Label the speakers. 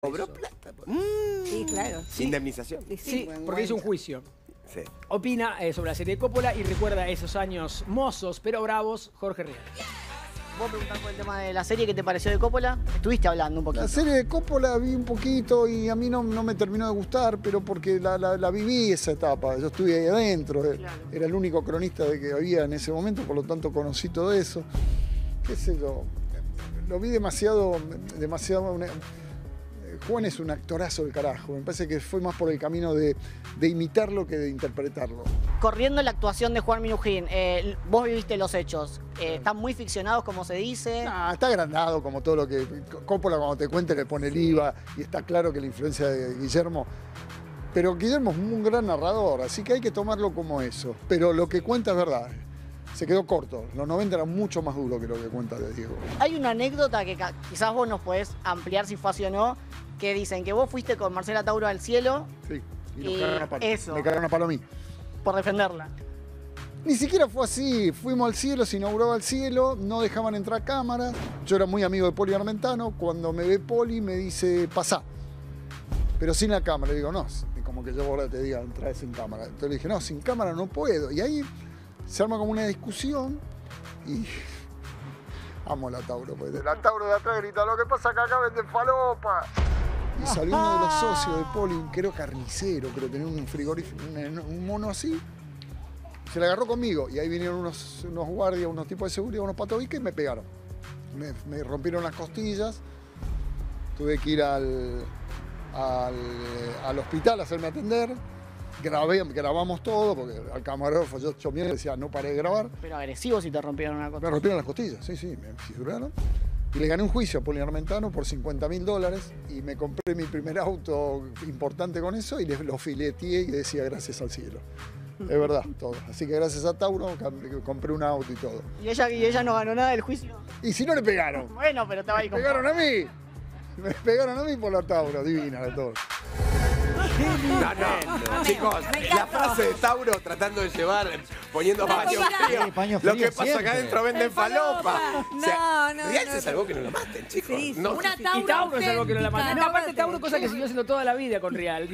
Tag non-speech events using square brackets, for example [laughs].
Speaker 1: Cobró
Speaker 2: eso.
Speaker 1: plata. por-
Speaker 3: Sí, claro.
Speaker 1: Indemnización.
Speaker 3: Sí,
Speaker 2: Sí, porque hizo un juicio.
Speaker 1: Sí.
Speaker 2: Opina eh, sobre la serie de Coppola y recuerda esos años mozos pero bravos, Jorge Rial.
Speaker 4: Vos preguntás por el tema de la serie, ¿qué te pareció de Coppola? Estuviste hablando un poquito.
Speaker 5: La serie de Coppola vi un poquito y a mí no, no me terminó de gustar, pero porque la, la- la viví esa etapa. Yo estuve ahí adentro, eh,
Speaker 4: Claro.
Speaker 5: era el único cronista de que había en ese momento, por lo tanto conocí todo eso. ¿Qué sé yo? Lo vi demasiado. demasiado una- Juan es un actorazo del carajo. Me parece que fue más por el camino de, de imitarlo que de interpretarlo.
Speaker 4: Corriendo la actuación de Juan Minujín, eh, vos viviste los hechos. Eh, ¿Están muy ficcionados, como se dice?
Speaker 5: Está agrandado como todo lo que Coppola cuando te cuente le pone el IVA y está claro que la influencia de Guillermo. Pero Guillermo es un gran narrador, así que hay que tomarlo como eso. Pero lo que cuenta es verdad. Se quedó corto. Los 90 eran mucho más duro que lo que cuenta de Diego.
Speaker 4: Hay una anécdota que quizás vos nos podés ampliar si fue así o no, que dicen que vos fuiste con Marcela Tauro al cielo
Speaker 5: Sí. Y nos
Speaker 4: Y
Speaker 5: cagaron a palo.
Speaker 4: eso.
Speaker 5: Me cagaron a palo a mí.
Speaker 4: por defenderla.
Speaker 5: Ni siquiera fue así. Fuimos al cielo, se inauguraba el cielo, no dejaban entrar cámaras. Yo era muy amigo de Poli Armentano. Cuando me ve Poli me dice, pasá. Pero sin la cámara. Le digo, no, como que yo ahora te diga, entra sin cámara. Entonces le dije, no, sin cámara no puedo. Y ahí se arma como una discusión y. [laughs] Amo la Tauro. Pues. La Tauro de atrás grita, lo que pasa que acá venden falopa. Y salió uno de los socios de Poli, un creo carnicero, creo tenía un frigorífico, un, mono así. Se la agarró conmigo y ahí vinieron unos, unos guardias, unos tipos de seguridad, unos patobiques y me pegaron. Me, me rompieron las costillas. Tuve que ir al, al, al hospital a hacerme atender. Grabé, grabamos todo porque al camarógrafo yo, yo miedo decía no paré de grabar.
Speaker 4: Pero agresivo si te rompieron una
Speaker 5: Me
Speaker 4: cosa.
Speaker 5: rompieron las costillas, sí, sí, me fisuraron. Y le gané un juicio a Poli Armentano por 50 mil dólares y me compré mi primer auto importante con eso y le- lo fileteé y decía gracias al cielo. Es verdad, todo. Así que gracias a Tauro compré un auto y todo.
Speaker 4: ¿Y ella, y ella no ganó nada del juicio?
Speaker 5: Y si no le pegaron,
Speaker 4: Bueno, pero estaba ahí
Speaker 5: me
Speaker 4: con...
Speaker 5: pegaron a mí. Me pegaron a mí por la Tauro, divina de todo.
Speaker 1: No, no, chicos, la frase de Tauro tratando de llevar, poniendo paño frío.
Speaker 6: Sí, paño
Speaker 1: Lo que pasa
Speaker 6: siempre.
Speaker 1: acá adentro venden falopa.
Speaker 3: No,
Speaker 1: O sea,
Speaker 3: no,
Speaker 1: Real
Speaker 3: no,
Speaker 1: se
Speaker 3: no.
Speaker 1: salvó que no lo maten, chicos.
Speaker 3: Sí, sí.
Speaker 1: No,
Speaker 3: Una
Speaker 2: Y Tauro es algo que no la. No, aparte Tauro, cosa que siguió haciendo toda la vida con Real.